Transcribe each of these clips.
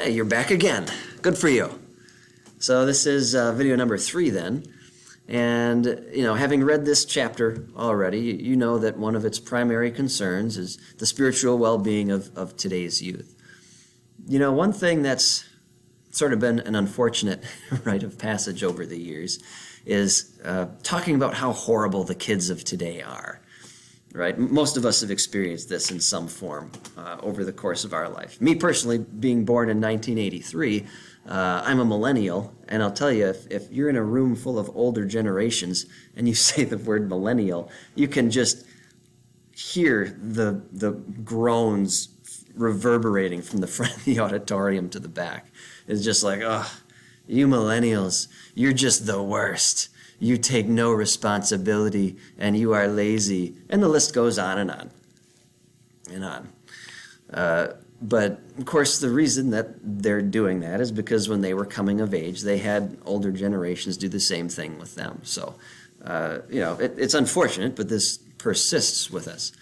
Hey, you're back again. Good for you. So this is uh, video number three then. And, you know, having read this chapter already, you know that one of its primary concerns is the spiritual well-being of, of today's youth. You know, one thing that's sort of been an unfortunate rite of passage over the years is uh, talking about how horrible the kids of today are right? Most of us have experienced this in some form uh, over the course of our life. Me personally, being born in 1983, uh, I'm a millennial, and I'll tell you, if, if you're in a room full of older generations and you say the word millennial, you can just hear the, the groans reverberating from the front of the auditorium to the back. It's just like, oh, you millennials, you're just the worst you take no responsibility, and you are lazy. And the list goes on and on and on. Uh, but of course, the reason that they're doing that is because when they were coming of age, they had older generations do the same thing with them. So, uh, you know, it, it's unfortunate, but this persists with us.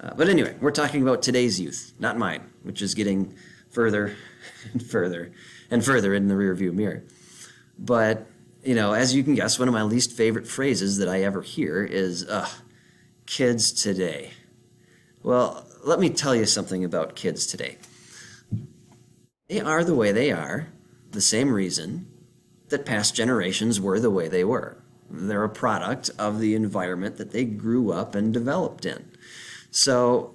Uh, but anyway, we're talking about today's youth, not mine, which is getting further and further and further in the rearview mirror. But you know, as you can guess, one of my least favorite phrases that I ever hear is, ugh, kids today. Well, let me tell you something about kids today. They are the way they are, the same reason that past generations were the way they were. They're a product of the environment that they grew up and developed in. So,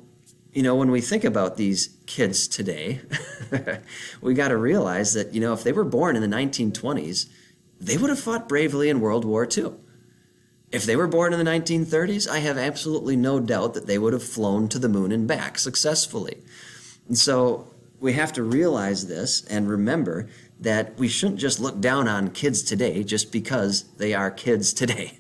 you know, when we think about these kids today, we got to realize that, you know, if they were born in the 1920s, they would have fought bravely in World War II. If they were born in the 1930s, I have absolutely no doubt that they would have flown to the moon and back successfully. And so we have to realize this and remember that we shouldn't just look down on kids today just because they are kids today.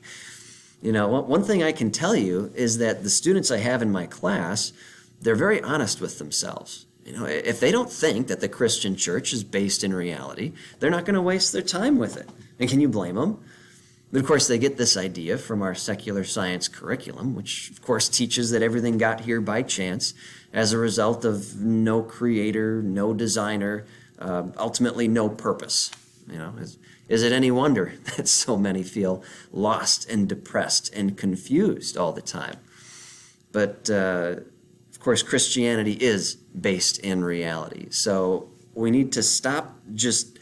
You know, one thing I can tell you is that the students I have in my class, they're very honest with themselves. You know, if they don't think that the Christian church is based in reality, they're not going to waste their time with it. And can you blame them? But of course, they get this idea from our secular science curriculum, which of course teaches that everything got here by chance as a result of no creator, no designer, uh, ultimately no purpose. You know, is, is it any wonder that so many feel lost and depressed and confused all the time? But uh, of course, Christianity is based in reality. So we need to stop just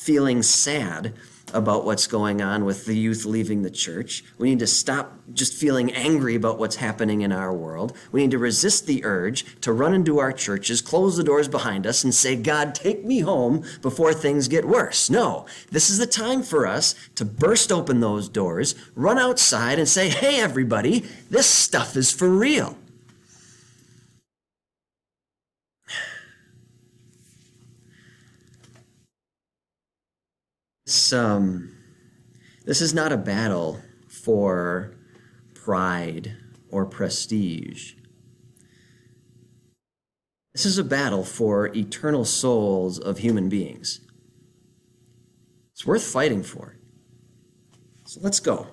feeling sad about what's going on with the youth leaving the church. We need to stop just feeling angry about what's happening in our world. We need to resist the urge to run into our churches, close the doors behind us, and say, God, take me home before things get worse. No, this is the time for us to burst open those doors, run outside, and say, hey, everybody, this stuff is for real. This, um, this is not a battle for pride or prestige. This is a battle for eternal souls of human beings. It's worth fighting for. So let's go.